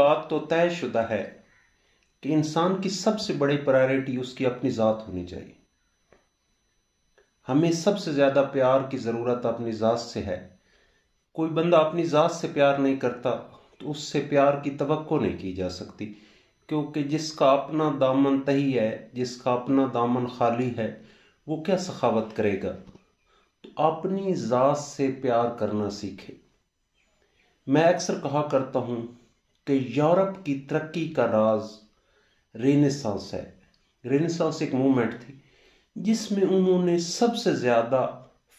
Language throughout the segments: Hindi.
बात तो तयशुदा है कि इंसान की सबसे बड़ी प्रायोरिटी उसकी अपनी ज़ात होनी चाहिए। हमें सबसे ज़्यादा प्यार की ज़रूरत अपनी ज़ात से है। कोई बंदा अपनी ज़ात से प्यार नहीं करता तो उससे प्यार की तवक्को नहीं की जा सकती, क्योंकि जिसका अपना दामन तही है, जिसका अपना दामन खाली है, वो क्या सखावत करेगा? तो अपनी ज़ात से प्यार करना सीखे। मैं अक्सर कहा करता हूँ कि यूरोप की तरक्की का राज रेनेसांस है। रेनेसांस एक मूवमेंट थी, जिसमें उन्होंने सबसे ज़्यादा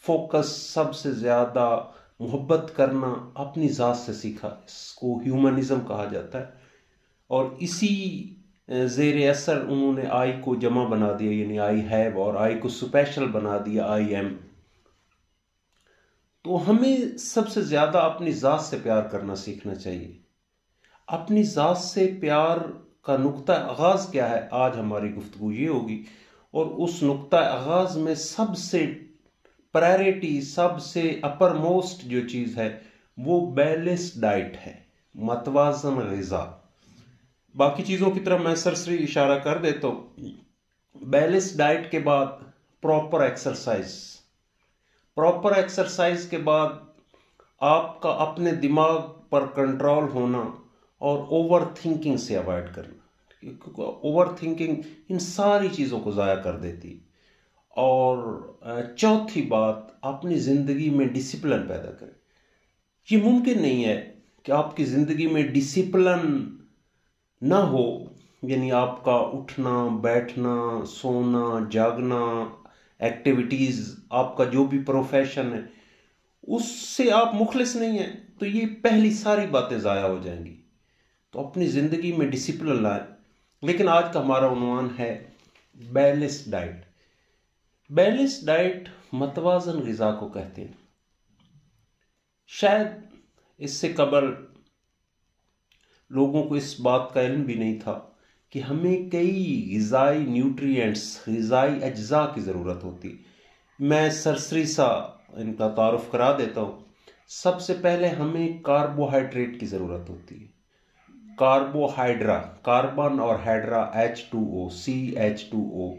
फोकस, सबसे ज़्यादा मोहब्बत करना अपनी ज़ात से सीखा, इसको ह्यूमनिज़म कहा जाता है। और इसी जेर असर उन्होंने आई को जमा बना दिया, यानी आई हैव, और आई को स्पेशल बना दिया, आई एम। तो हमें सबसे ज़्यादा अपनी ज़ात से प्यार करना सीखना चाहिए। अपनी ज़ात से प्यार का नुक्ता आगाज़ क्या है? आज हमारी गुफ्तु ये होगी। और उस नुक्ता आगाज़ में सबसे प्रायोरिटी, सबसे अपर मोस्ट जो चीज़ है, वो बैलेंस डाइट है, मतवाजन गज़ा। बाकी चीज़ों की तरफ़ मैं सरसरी इशारा कर देता हूँ। बैलेंस डाइट के बाद प्रॉपर एक्सरसाइज। प्रॉपर एक्सरसाइज के बाद आपका अपने दिमाग पर कंट्रोल होना और ओवर थिंकिंग से अवॉइड करना। ओवर थिंकिंग इन सारी चीज़ों को ज़ाया कर देती। और चौथी बात, अपनी ज़िंदगी में डिसिप्लिन पैदा करें। ये मुमकिन नहीं है कि आपकी ज़िंदगी में डिसिप्लिन ना हो, यानी आपका उठना, बैठना, सोना, जागना, एक्टिविटीज़, आपका जो भी प्रोफेशन है, उससे आप मुखलिस नहीं हैं तो ये पहली सारी बातें ज़ाया हो जाएँगी। तो अपनी ज़िंदगी में डिसिप्लिन लाएँ। लेकिन आज का हमारा उनवान है बैलेंस डाइट। बैलेंस डाइट मतवाजन गज़ा को कहते हैं। शायद इससे कबल लोगों को इस बात का इल्म भी नहीं था कि हमें कई गज़ाई न्यूट्रिएंट्स, गज़ाई अज्जा की ज़रूरत होती। मैं सरसरी सा इनका तारफ़ करा देता हूँ। सबसे पहले हमें कार्बोहाइड्रेट की ज़रूरत होती है। कार्बोहाइड्रा, कार्बन और hydra H two O C H two O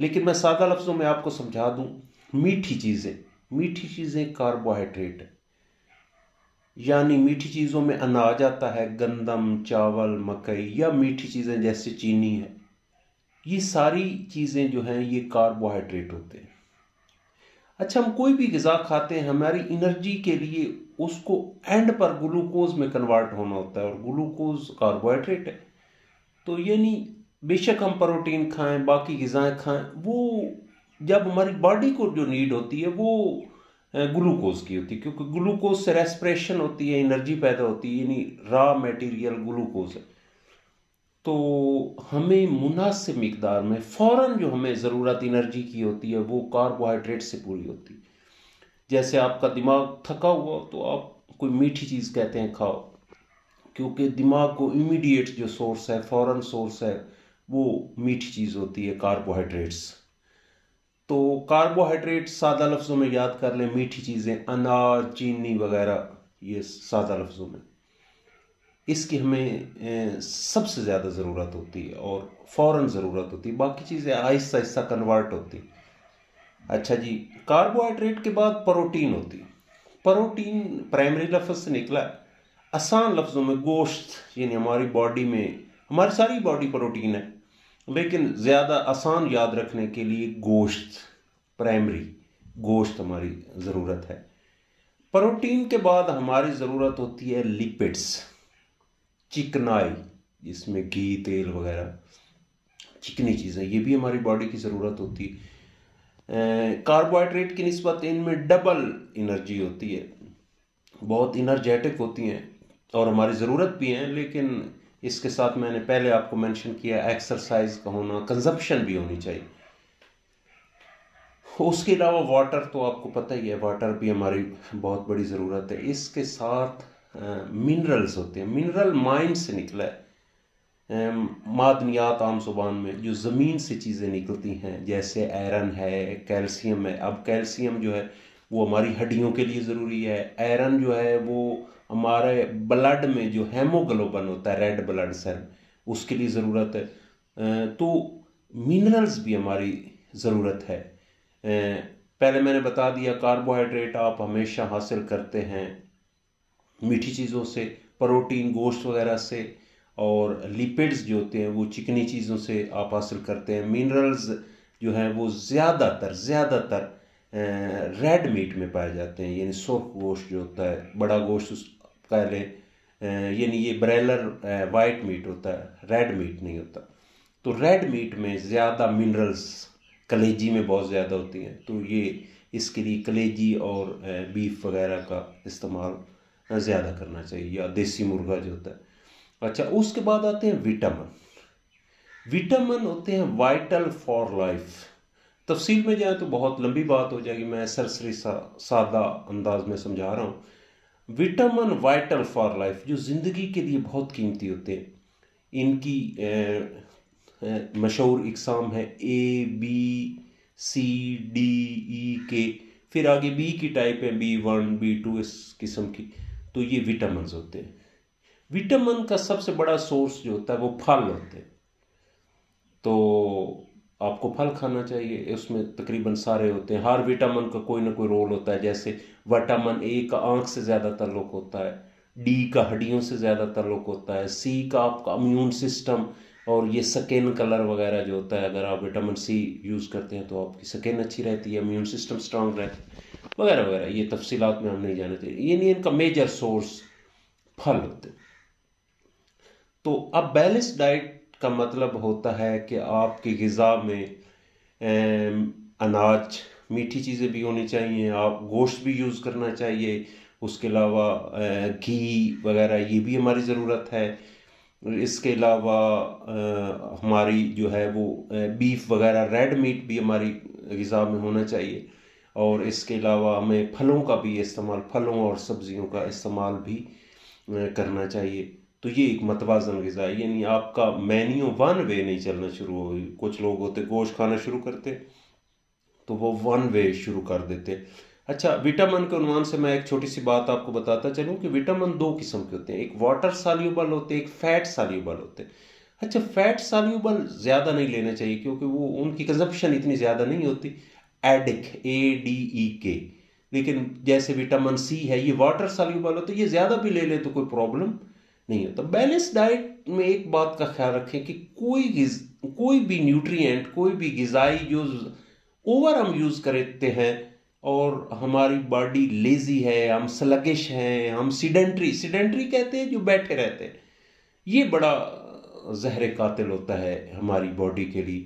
लेकिन मैं सादा लफ्ज़ों में आपको समझा दूँ, मीठी चीज़ें मीठी चीज़ें कार्बोहाइड्रेट यानी मीठी चीज़ों में अनाज आता है, गंदम, चावल, मकई या मीठी चीज़ें जैसे चीनी है। ये सारी चीज़ें जो हैं, ये कार्बोहाइड्रेट होते हैं। अच्छा हम कोई भी गज़ा खाते हैं, हमारी एनर्जी के लिए उसको एंड पर ग्लूकोज में कन्वर्ट होना होता है और ग्लूकोज कार्बोहाइड्रेट है। तो यानी बेशक हम प्रोटीन खाएँ, बाकी गज़ाएँ खाएँ, वो जब हमारी बॉडी को जो नीड होती है, वो ग्लूकोज की होती है, क्योंकि ग्लूकोज से रेस्परेशन होती है एनर्जी पैदा होती है, यानी रॉ मटेरियल ग्लूकोज है। तो हमें मुनासिब मकदार में फ़ौर जो हमें ज़रूरत एनर्जी की होती है, वो कार्बोहाइड्रेट से पूरी होती है। जैसे आपका दिमाग थका हुआ तो आप कोई मीठी चीज़ कहते हैं, खाओ। क्योंकि दिमाग को इमीडिएट जो सोर्स है फ़ौरन सोर्स है, वो मीठी चीज़ होती है कार्बोहाइड्रेट्स तो कार्बोहाइड्रेट सादा लफ्ज़ों में याद कर लें, मीठी चीज़ें अनाज चीनी वगैरह, ये सादा लफ्ज़ों में। इसकी हमें सबसे ज़्यादा ज़रूरत होती है और फ़ौर ज़रूरत होती है। बाकी चीज़ें आहिस्ता आहिस्ता कन्वर्ट होती अच्छा जी कार्बोहाइड्रेट के बाद प्रोटीन होती प्रोटीन प्राइमरी लफ्ज़ से निकला आसान लफ्ज़ों में गोश्त, यानी हमारी बॉडी में, हमारी सारी बॉडी प्रोटीन है। लेकिन ज़्यादा आसान याद रखने के लिए गोश्त प्राइमरी गोश्त हमारी ज़रूरत है। प्रोटीन के बाद हमारी ज़रूरत होती है लिपिड्स चिकनाई, जिसमें घी, तेल वगैरह, चिकनी चीज़ें, ये भी हमारी बॉडी की ज़रूरत होती है। कार्बोहाइड्रेट की नस्बत इनमें डबल इनर्जी होती है। बहुत इनर्जेटिक होती हैं और हमारी ज़रूरत भी है, लेकिन इसके साथ मैंने पहले आपको मेंशन किया एक्सरसाइज का होना कंजप्शन भी होनी चाहिए। उसके अलावा वाटर तो आपको पता ही है वाटर भी हमारी बहुत बड़ी ज़रूरत है। इसके साथ मिनरल्स होते हैं। मिनरल माइंड से निकला है। मादनियात आम ज़ुबान में जो ज़मीन से चीज़ें निकलती हैं, जैसे आयरन है, कैल्शियम है। अब कैल्शियम जो है, वो हमारी हड्डियों के लिए ज़रूरी है। आयरन जो है, वो हमारे ब्लड में जो हेमोग्लोबन होता है, रेड ब्लड सेल, उसके लिए ज़रूरत है। तो मिनरल्स भी हमारी ज़रूरत है। पहले मैंने बता दिया, कार्बोहाइड्रेट आप हमेशा हासिल करते हैं, मीठी चीज़ों से, प्रोटीन, गोश्त वगैरह से। और लिपिड्स जो होते हैं वो चिकनी चीज़ों से आप हासिल करते हैं। मिनरल्स जो हैं वो ज़्यादातर ज़्यादातर रेड मीट में पाए जाते हैं। यानी सुर्ख गोश्त जो होता है, बड़ा गोश्त उस कह लें यानी ये ब्रेलर वाइट मीट होता है, रेड मीट नहीं होता। तो रेड मीट में ज़्यादा मिनरल्स कलेजी में बहुत ज़्यादा होती हैं। तो ये इसके लिए कलेजी और बीफ वगैरह का इस्तेमाल ज़्यादा करना चाहिए, या देसी मुर्गा जो होता है। अच्छा उसके बाद आते हैं विटामिन। विटामिन होते हैं वाइटल फॉर लाइफ। तफसील में जाए तो बहुत लंबी बात हो जाएगी, मैं सरसरी सा, सादा अंदाज में समझा रहा हूँ। विटामिन वाइटल फॉर लाइफ, जो ज़िंदगी के लिए बहुत कीमती होते हैं। इनकी मशहूर इकसाम है ए, बी, सी, डी, ई, के। फिर आगे बी की टाइप है, बी वन, बी टू, इस किस्म की। तो ये विटामिन होते हैं। विटामिन का सबसे बड़ा सोर्स जो होता है वो फल होते हैं। तो आपको फल खाना चाहिए, उसमें तकरीबन सारे होते हैं। हर विटामिन का कोई ना कोई रोल होता है, जैसे विटामिन ए का आँख से ज़्यादा ताल्लुक होता है डी का हड्डियों से ज़्यादा ताल्लुक होता है सी का आपका इम्यून सिस्टम और ये स्किन कलर वगैरह जो होता है, अगर आप विटामिन सी यूज़ करते हैं तो आपकी स्किन अच्छी रहती है इम्यून सिस्टम स्ट्रांग रहता है, वगैरह वगैरह। ये तफसीलात में हम नहीं जाना चाहिए। नहीं, इनका मेजर सोर्स फल होते तो अब बैलेंस डाइट का मतलब होता है कि आपकी गज़ा में अनाज, मीठी चीज़ें भी होनी चाहिए, आप गोश्त भी यूज़ करना चाहिए, उसके अलावा घी वगैरह ये भी हमारी ज़रूरत है। इसके अलावा हमारी जो है वो बीफ वगैरह रेड मीट भी हमारी गज़ा में होना चाहिए। और इसके अलावा हमें फलों का भी इस्तेमाल, फलों और सब्जियों का इस्तेमाल भी करना चाहिए। तो ये एक मतवाजन गज़ा है, यानी आपका मेन्यू वन वे नहीं चलना शुरू हो कुछ लोग होते गोश्त खाना शुरू करते तो वो वन वे शुरू कर देते। अच्छा विटामिन के अनुमान से मैं एक छोटी सी बात आपको बताता चलूँ कि विटामिन दो किस्म के होते हैं। एक वाटर साल्यूबल होते हैं एक फैट साल्यूबल होते। हैं अच्छा फैट साल्यूबल ज़्यादा नहीं लेना चाहिए क्योंकि वो, उनकी कंजप्शन इतनी ज़्यादा नहीं होती। एडिक ए डी ई के लेकिन जैसे विटामिन सी है, ये वाटर साल्यूबल होते, ये ज़्यादा भी ले ले तो कोई प्रॉब्लम नहीं होता। बैलेंस डाइट में एक बात का ख्याल रखें कि कोई कोई भी न्यूट्रिएंट कोई भी गज़ाई जो ओवर हम यूज़ करते हैं और हमारी बॉडी लेजी है, हम स्लगिश हैं, हम सीडेंट्री सीडेंट्री कहते हैं जो बैठे रहते हैं। ये बड़ा जहर कातिल होता है हमारी बॉडी के लिए।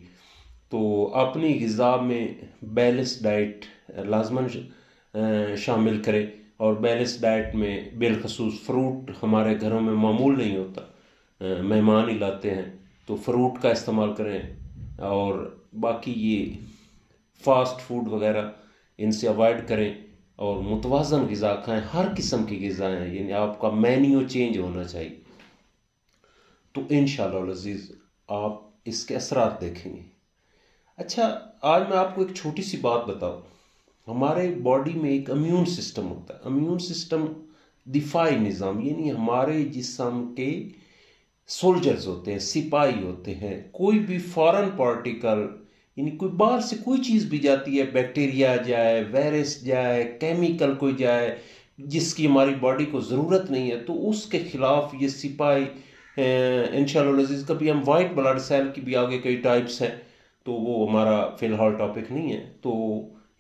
तो अपनी गज़ा में बैलेंस डाइट लाजमन शामिल करें। और बैलेंस डाइट में बिलखसूस फ्रूट हमारे घरों में मामूल नहीं होता। मेहमान ही लाते हैं तो फ्रूट का इस्तेमाल करें। और बाकी ये फास्ट फ़ूड वगैरह, इनसे अवॉइड करें और मुतवाजन गज़ा खाएँ। हर किस्म की गज़ाएँ यानी आपका मेन्यू चेंज होना चाहिए। तो इन शजीज़ आप इसके असरात देखेंगे। अच्छा आज मैं आपको एक छोटी सी बात बताऊँ। हमारे बॉडी में एक अम्यून सिस्टम होता है। अम्यून सिस्टम दिफाई निज़ाम, यानी हमारे जिसम के सोल्जर्स होते हैं, सिपाही होते हैं, कोई भी फॉरेन पार्टिकल यानी कोई बाहर से कोई चीज़ भी जाती है बैक्टीरिया जाए वायरस जाए केमिकल कोई जाए, जिसकी हमारी बॉडी को ज़रूरत नहीं है तो उसके खिलाफ ये सिपाही इन कभी हम वाइट ब्लड सेल की भी आगे कई टाइप्स हैं तो वो हमारा फ़िलहाल टॉपिक नहीं है तो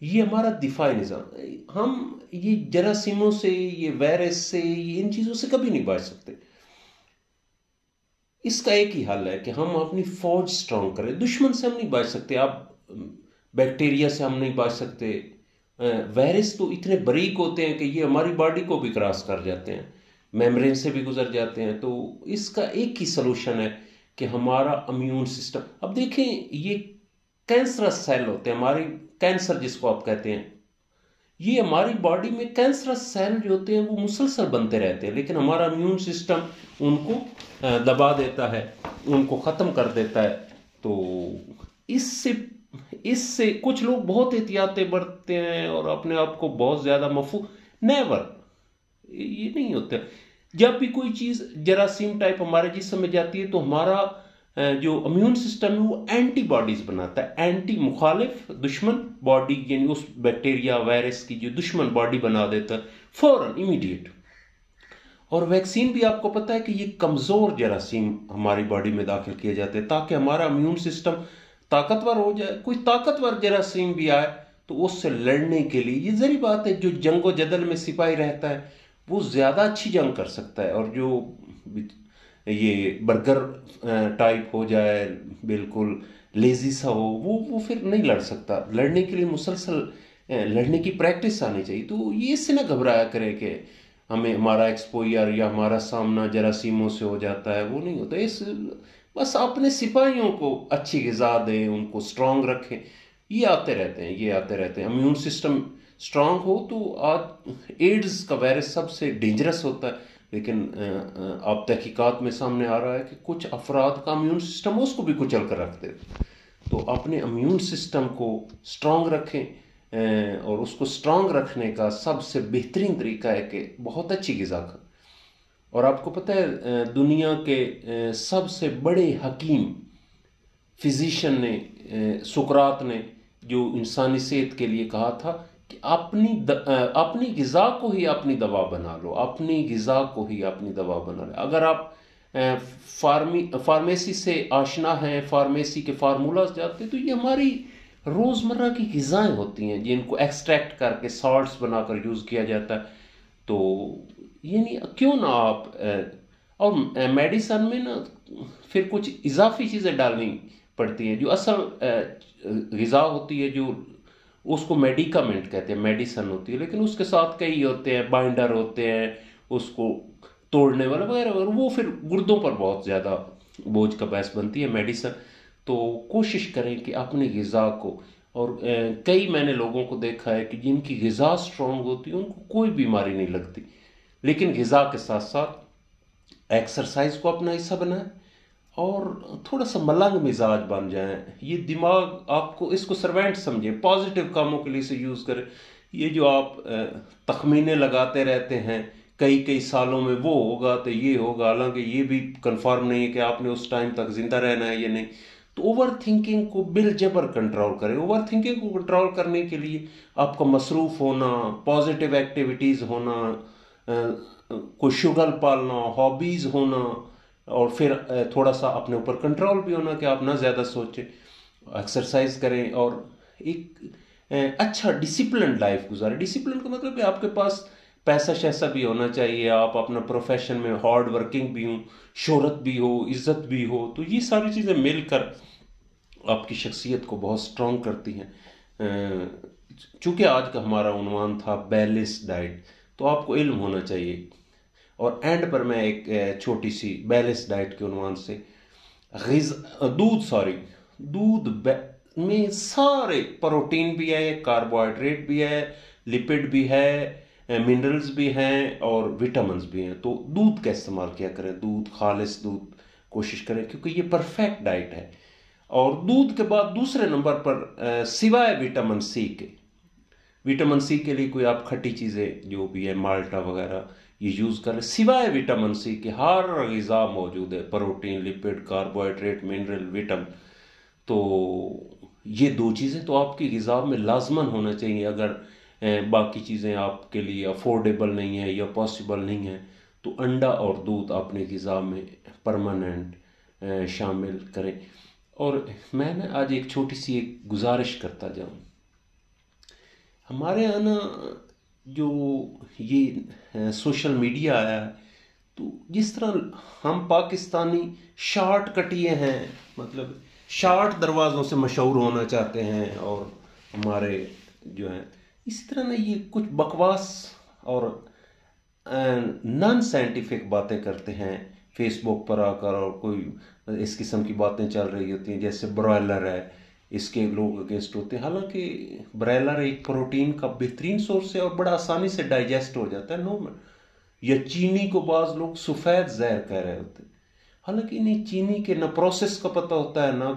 ये हमारा दिफाई निज़ाम। हम ये जरासीमों से, ये वायरस से, ये इन चीज़ों से कभी नहीं बच सकते। इसका एक ही हल है कि हम अपनी फौज स्ट्रांग करें। दुश्मन से हम नहीं बच सकते, आप बैक्टीरिया से हम नहीं बच सकते। वायरस तो इतने बरीक होते हैं कि ये हमारी बॉडी को भी क्रॉस कर जाते हैं मेम्ब्रेन से भी गुजर जाते हैं। तो इसका एक ही सलूशन है कि हमारा इम्यून सिस्टम अब देखें, ये कैंसरस सेल होते हैं, हमारी कैंसर जिसको आप कहते हैं। ये हमारी बॉडी में कैंसरस सेल जो होते हैं, वो मुसलसल बनते रहते हैं, लेकिन हमारा इम्यून सिस्टम उनको दबा देता है, उनको ख़त्म कर देता है। तो इससे इससे कुछ लोग बहुत एहतियातें बरतते हैं और अपने आप को बहुत ज़्यादा मफू नेवर ये नहीं होता। जब भी कोई चीज़ जरासीम टाइप हमारे जिसम में जाती है तो हमारा जो इम्यून सिस्टम है, वो एंटीबॉडीज बनाता है। एंटी मुखालिफ दुश्मन बॉडी यानी उस बैक्टीरिया वायरस की जो दुश्मन बॉडी बना देता है फ़ौरन इमीडिएट और वैक्सीन भी आपको पता है कि ये कमज़ोर जरासीम हमारी बॉडी में दाखिल किए जाते हैं, ताकि हमारा इम्यून सिस्टम ताकतवर हो जाए। कोई ताकतवर जरासीम भी आए तो उससे लड़ने के लिए, ये जरी बात है, जो जंगो जदल में सिपाही रहता है, वो ज़्यादा अच्छी जंग कर सकता है। और जो ये बर्गर टाइप हो जाए, बिल्कुल लेजी सा हो, वो वो फिर नहीं लड़ सकता। लड़ने के लिए मुसलसल लड़ने की प्रैक्टिस आनी चाहिए। तो ये इससे ना घबराया करे कि हमें, हमारा एक्सपोयर या हमारा सामना जरासीमों से हो जाता है, वो नहीं होता। इस, बस अपने सिपाहियों को अच्छी गज़ा दें, उनको स्ट्रांग रखें। ये आते रहते हैं, ये आते रहते हैं। इम्यून सिस्टम स्ट्रांग हो तो आज एड्स का वायरस सबसे डेंजरस होता है। लेकिन अब तहकीकात में सामने आ रहा है कि कुछ अफराद का अम्यून सिस्टम उसको भी कुचल कर रख देते तो अपने अम्यून सिस्टम को स्ट्रांग रखें और उसको स्ट्रांग रखने का सबसे बेहतरीन तरीका है कि बहुत अच्छी गज़ा का और आपको पता है दुनिया के सबसे बड़े हकीम फिजिशियन ने सुकरात ने जो इंसानी सेहत के लिए कहा था कि अपनी द, अपनी गज़ा को ही अपनी दवा बना लो अपनी गज़ा को ही अपनी दवा बना लो। अगर आप फार्मी फार्मेसी से आशना हैं फार्मेसी के फार्मूलाज जाते तो ये हमारी रोज़मर्रा की गज़ाएँ होती हैं जिनको एक्सट्रैक्ट करके सॉल्ट्स बनाकर यूज़ किया जाता है। तो ये नहीं क्यों ना आप और मेडिसन में ना फिर कुछ इजाफी चीज़ें डालनी पड़ती हैं जो असल गज़ा होती है जो उसको मेडिकामेंट कहते हैं मेडिसन होती है, लेकिन उसके साथ कई होते हैं बाइंडर होते हैं, उसको तोड़ने वाला वगैरह वगैरह वो फिर गुर्दों पर बहुत ज़्यादा बोझ का बहस बनती है मेडिसन तो कोशिश करें कि अपनी गज़ा को, और कई मैंने लोगों को देखा है कि जिनकी गज़ा स्ट्रांग होती है, उनको कोई बीमारी नहीं लगती। लेकिन गज़ा के साथ साथ एक्सरसाइज को अपना हिस्सा बनाए। और थोड़ा सा मलंग मिजाज बन जाए। ये दिमाग आपको इसको सर्वेंट समझे। पॉजिटिव कामों के लिए इसे यूज़ करें। ये जो आप तखमीने लगाते रहते हैं, कई कई सालों में वो होगा तो ये होगा। हालाँकि ये भी कंफर्म नहीं है कि आपने उस टाइम तक ज़िंदा रहना है या नहीं। तो ओवर थिंकिंग को बिल जबर कंट्रोल करें। ओवर थिंकिंग को कंट्रोल करने के लिए आपका मसरूफ होना पॉजिटिव एक्टिविटीज़ होना कोई शुगर पालना हॉबीज़ होना और फिर थोड़ा सा अपने ऊपर कंट्रोल भी होना कि आप ना ज़्यादा सोचें एक्सरसाइज करें और एक अच्छा डिसिप्लिन लाइफ गुजारें। डिसिप्लिन का मतलब है आपके पास पैसा शैसा भी होना चाहिए, आप अपना प्रोफेशन में हार्ड वर्किंग भी हो, शोहरत भी हो, इज़्ज़त भी हो तो ये सारी चीज़ें मिलकर आपकी शख्सियत को बहुत स्ट्रॉन्ग करती हैं। चूँकि आज का हमारा उनवान था बैलेंस डाइट तो आपको इल्म होना चाहिए। और एंड पर मैं एक छोटी सी बैलेंस डाइट के उनवान से दूध सॉरी दूध में सारे प्रोटीन भी है कार्बोहाइड्रेट भी है लिपिड भी है मिनरल्स भी हैं और विटामिन भी हैं। तो दूध का इस्तेमाल किया करें, दूध, खालिश दूध, कोशिश करें, क्योंकि ये परफेक्ट डाइट है। और दूध के बाद दूसरे नंबर पर सिवाय विटामिन सी के विटामिन सी के लिए कोई आप खट्टी चीज़ें, जो भी है, माल्टा वगैरह ये यूज़ करें सिवाय विटामिन सी के, हर गज़ा मौजूद है, protein, lipid, carbohydrate, mineral, vitamin. तो ये दो चीज़ें तो आपकी गज़ा में लाजमन होना चाहिए। अगर बाकी चीज़ें आपके लिए अफोर्डेबल नहीं है या पॉसिबल नहीं है तो अंडा और दूध अपने गज़ा में परमानेंट शामिल करें। और मैं ना आज एक छोटी सी एक गुजारिश करता जाऊँ। हमारे यहाँ ना जो ये सोशल मीडिया आया तो जिस तरह हम पाकिस्तानी शार्ट कटिए हैं मतलब शार्ट दरवाज़ों से मशहूर होना चाहते हैं और हमारे जो है, इसी तरह ना ये कुछ बकवास और नॉन साइंटिफिक बातें करते हैं फेसबुक पर आकर और कोई इस किस्म की बातें चल रही होती हैं, जैसे ब्रॉयलर है इसके लोग अगेंस्ट होते हैं। हालाँकि ब्रैलर एक प्रोटीन का बेहतरीन सोर्स है और बड़ा आसानी से डाइजेस्ट हो जाता है नो या चीनी को बाज लोग सफ़ेद जहर कह रहे होते हैं। हालाँकि इन्हें चीनी के ना प्रोसेस का पता होता है, ना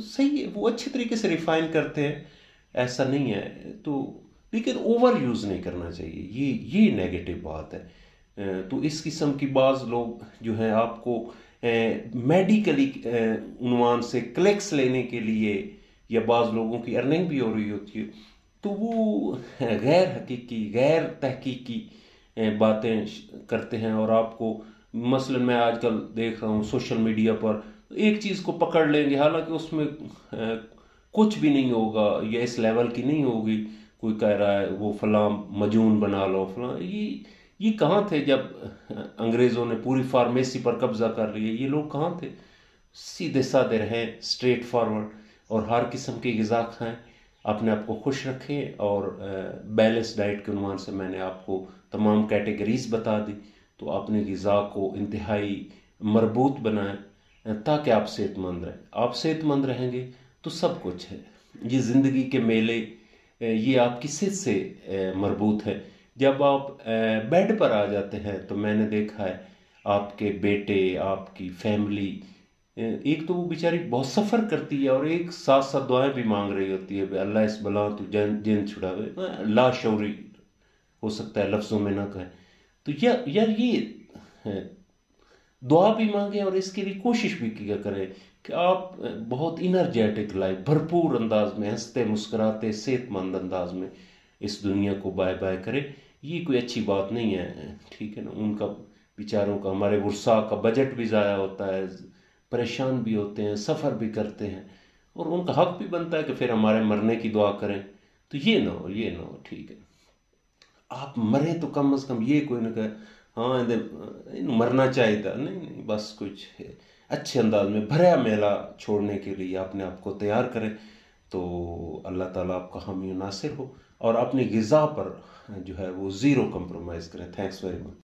सही है, वो अच्छे तरीके से रिफाइन करते हैं। ऐसा नहीं है। तो लेकिन ओवर यूज़ नहीं करना चाहिए। ये ये नेगेटिव बात है। तो इस किस्म की बाज़ लोग जो है आपको मेडिकली उनवान से क्लेक्स लेने के लिए या बाज़ लोगों की अर्निंग भी हो रही होती है। तो वो गैर हकीकी, गैर तहकीकी बातें करते हैं और आपको मसलन मैं आजकल देख रहा हूँ सोशल मीडिया पर, एक चीज़ को पकड़ लेंगे, हालाँकि उसमें कुछ भी नहीं होगा, या इस लेवल की नहीं होगी, कोई कह रहा है, वो फलां मजून बना लो, फलां, ये ये कहाँ थे जब अंग्रेज़ों ने पूरी फार्मेसी पर कब्जा कर लिया, ये लोग कहाँ थे? सीधे साधे रहें, स्ट्रेट फॉरवर्ड। और हर किस्म की गज़ा खाएँ अपने आप को खुश रखें और बैलेंस डाइट के अनुमान से मैंने आपको तमाम कैटेगरीज बता दी। तो अपने गज़ा को इंतहाई मरबूत बनाएँ ताकि आप सेहतमंद रहें। आप सेहतमंद रहेंगे तो सब कुछ है। ये ज़िंदगी के मेले ये आपकी सेहत से मरबूत है। जब आप बेड पर आ जाते हैं तो मैंने देखा है, आपके बेटे, आपकी फैमिली एक तो वो बेचारी बहुत सफ़र करती है और एक साथ साथ दुआएँ भी मांग रही होती है अल्लाह इस बला तो जैन जैन छुड़ावे। ला शौरी, हो सकता है लफ्ज़ों में ना कहें। तो यार यार ये दुआ भी मांगे और इसके लिए कोशिश भी किया करें कि आप बहुत इनर्जेटिक लाइफ भरपूर अंदाज में, हँसते, मुस्कुराते, सेहतमंद अंदाज में इस दुनिया को बाय बाय करें। ये कोई अच्छी बात नहीं है, ठीक है ना? उनका, बेचारों का, हमारे गुस्सा का बजट भी ज़ाया होता है परेशान भी होते हैं, सफ़र भी करते हैं और उनका हक भी बनता है कि फिर हमारे मरने की दुआ करें। तो ये ना हो, ये ना हो, ठीक है। आप मरे तो कम अज़ कम ये कोई ना कहे हाँ मरना चाहिए था। नहीं नहीं, बस कुछ अच्छे अंदाज में भरा मेला छोड़ने के लिए अपने आप को तैयार करें तो अल्लाह ताला आपका हामी नासिर हो और अपनी गज़ा पर जो है वो ज़ीरो कंप्रोमाइज़ करें। Thanks very much.